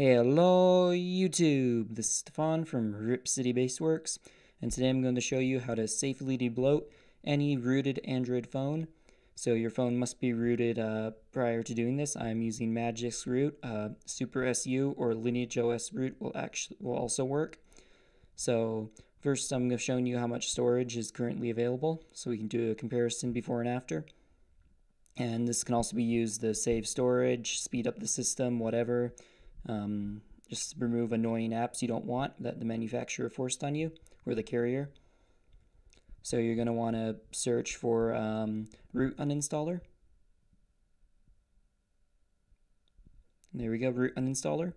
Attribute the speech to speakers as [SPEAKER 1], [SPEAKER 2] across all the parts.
[SPEAKER 1] Hello YouTube, this is Stefan from Rip City BassWorks, and today I'm going to show you how to safely debloat any rooted Android phone. So your phone must be rooted uh, prior to doing this. I'm using Magisk root, uh, Super SU or Lineage OS root will actually will also work. So first I'm showing you how much storage is currently available, so we can do a comparison before and after. And this can also be used to save storage, speed up the system, whatever. Um, just remove annoying apps you don't want that the manufacturer forced on you or the carrier. So you're going to want to search for um, root uninstaller. There we go, root uninstaller.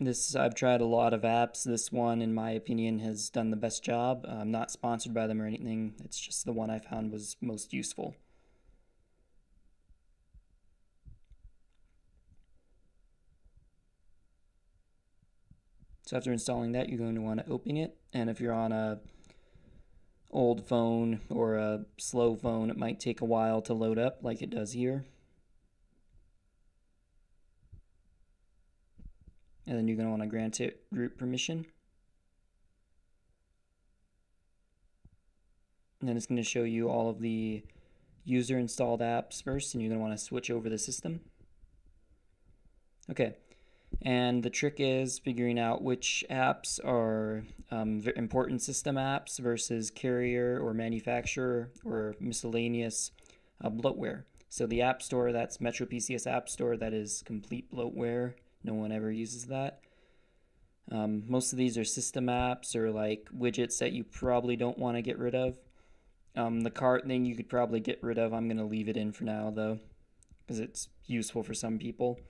[SPEAKER 1] This I've tried a lot of apps. This one, in my opinion, has done the best job. I'm not sponsored by them or anything. It's just the one I found was most useful. So after installing that, you're going to want to open it. And if you're on a old phone or a slow phone, it might take a while to load up like it does here. And then you're going to want to grant it root permission. And then it's going to show you all of the user installed apps first, and you're going to want to switch over the system. Okay, and the trick is figuring out which apps are um, important system apps versus carrier or manufacturer or miscellaneous uh, bloatware. So the App Store, that's Metro PCS App Store, that is complete bloatware. No one ever uses that. Um, most of these are system apps or like widgets that you probably don't want to get rid of. Um, the cart thing you could probably get rid of. I'm going to leave it in for now though, because it's useful for some people.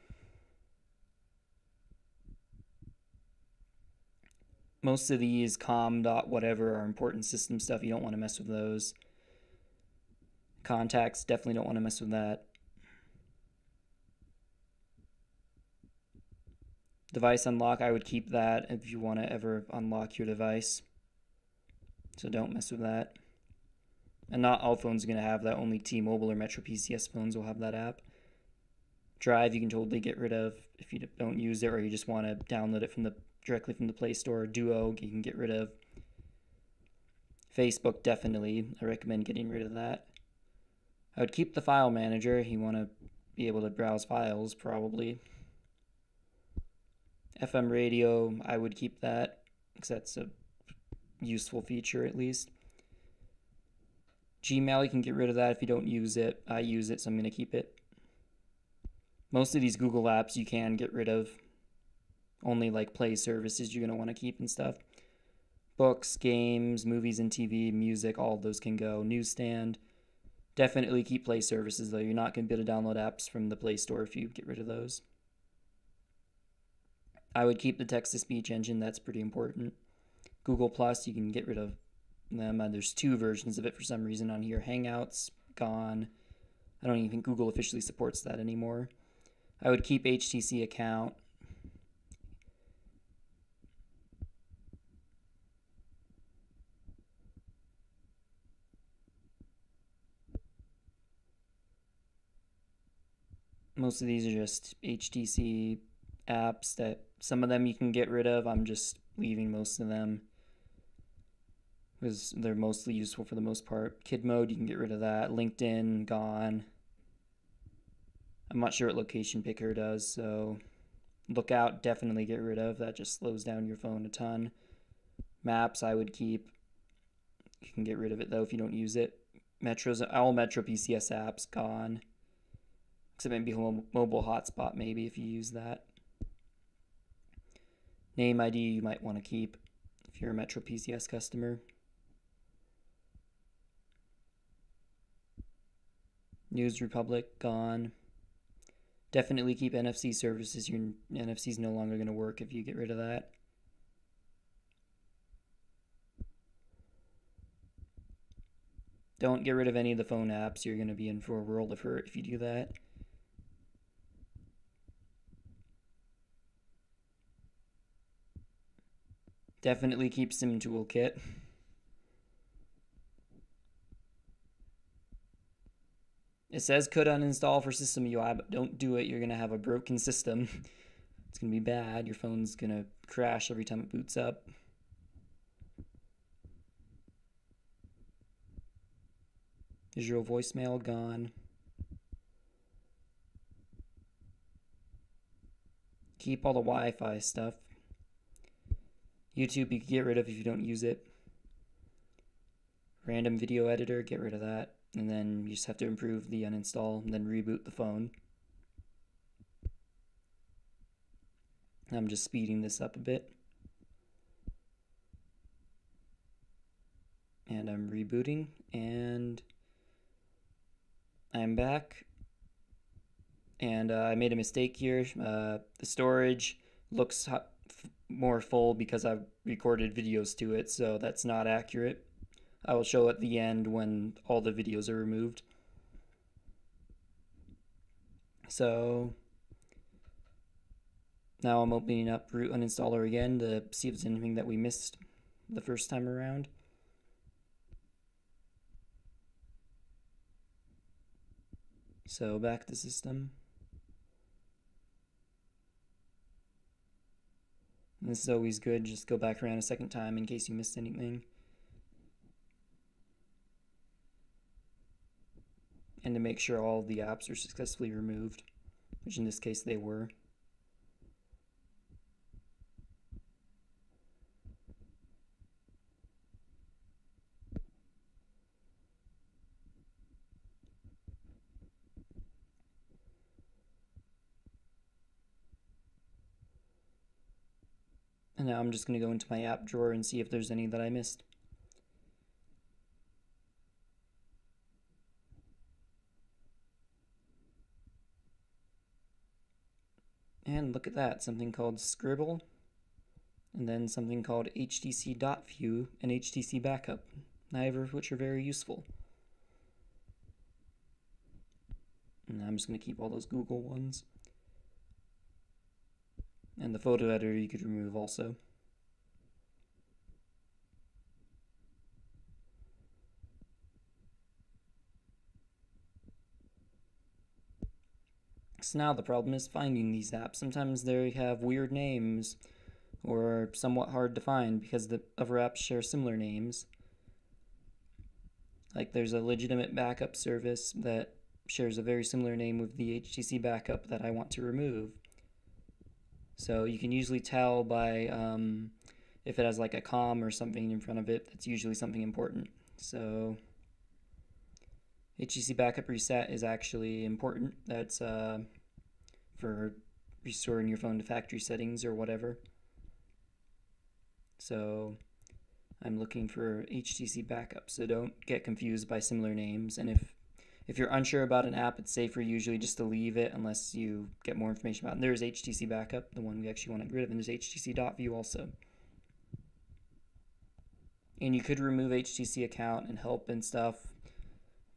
[SPEAKER 1] Most of these com dot whatever are important system stuff. You don't want to mess with those. Contacts definitely don't want to mess with that. Device unlock, I would keep that if you want to ever unlock your device. So don't mess with that. And not all phones are going to have that. Only T-Mobile or Metro PCS phones will have that app. Drive you can totally get rid of if you don't use it or you just want to download it from the directly from the Play Store. Duo, you can get rid of. Facebook, definitely. I recommend getting rid of that. I would keep the file manager. You want to be able to browse files, probably. FM radio, I would keep that because that's a useful feature at least. Gmail, you can get rid of that if you don't use it. I use it, so I'm going to keep it. Most of these Google apps you can get rid of only like play services you're going to want to keep and stuff. Books, games, movies and TV, music, all those can go. Newsstand. Definitely keep play services though. You're not going to be able to download apps from the Play Store if you get rid of those. I would keep the text to speech engine, that's pretty important. Google Plus, you can get rid of them. Uh, there's two versions of it for some reason on here. Hangouts, gone. I don't even think Google officially supports that anymore. I would keep HTC account. Most of these are just HTC apps that some of them you can get rid of. I'm just leaving most of them because they're mostly useful for the most part. Kid mode, you can get rid of that. LinkedIn, gone. I'm not sure what location picker does, so lookout, definitely get rid of. That just slows down your phone a ton. Maps, I would keep. You can get rid of it though if you don't use it. Metros, all Metro PCS apps, gone. Except maybe mobile hotspot, maybe if you use that. Name ID you might want to keep if you're a Metro PCS customer. News Republic gone. Definitely keep NFC services. Your NFC is no longer going to work if you get rid of that. Don't get rid of any of the phone apps. You're going to be in for a world of hurt if you do that. Definitely keep Sim Toolkit. It says could uninstall for system UI, but don't do it. You're going to have a broken system. it's going to be bad. Your phone's going to crash every time it boots up. Is your voicemail gone. Keep all the Wi-Fi stuff. YouTube you can get rid of if you don't use it. Random video editor, get rid of that. And then you just have to improve the uninstall and then reboot the phone. I'm just speeding this up a bit. And I'm rebooting and I'm back. And uh, I made a mistake here. Uh, the storage looks more full because I've recorded videos to it, so that's not accurate. I will show at the end when all the videos are removed. So now I'm opening up root uninstaller again to see if there's anything that we missed the first time around. So back to system. And this is always good, just go back around a second time in case you missed anything. And to make sure all the apps are successfully removed, which in this case they were. And now I'm just going to go into my app drawer and see if there's any that I missed. And look at that, something called Scribble, and then something called HTC.View and HTC Backup, neither of which are very useful. And I'm just going to keep all those Google ones. And the photo editor you could remove also. So now the problem is finding these apps. Sometimes they have weird names or are somewhat hard to find because the other apps share similar names. Like there's a legitimate backup service that shares a very similar name with the HTC backup that I want to remove. So you can usually tell by um, if it has like a com or something in front of it, that's usually something important. So HTC Backup Reset is actually important. That's uh, for restoring your phone to factory settings or whatever. So I'm looking for HTC Backup, so don't get confused by similar names. And if if you're unsure about an app, it's safer usually just to leave it unless you get more information about it. And there's HTC Backup, the one we actually want to get rid of, and there's HTC.View also. And you could remove HTC account and help and stuff,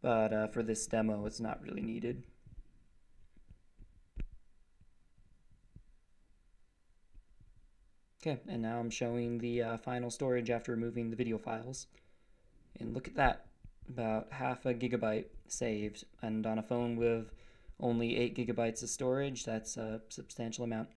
[SPEAKER 1] but uh, for this demo, it's not really needed. Okay, and now I'm showing the uh, final storage after removing the video files. And look at that about half a gigabyte saved. And on a phone with only 8 gigabytes of storage, that's a substantial amount.